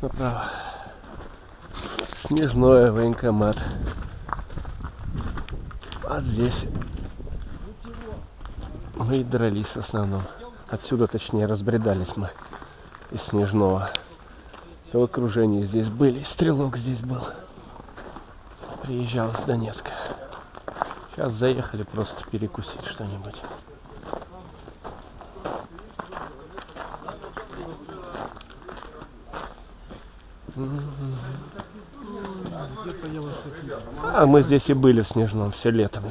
направо. Снежное военкомат. А здесь мы и дрались в основном. Отсюда, точнее, разбредались мы из Снежного. В окружении здесь были. Стрелок здесь был. Приезжал из Донецка. Сейчас заехали просто перекусить что-нибудь. А мы здесь и были в Снежном все лето.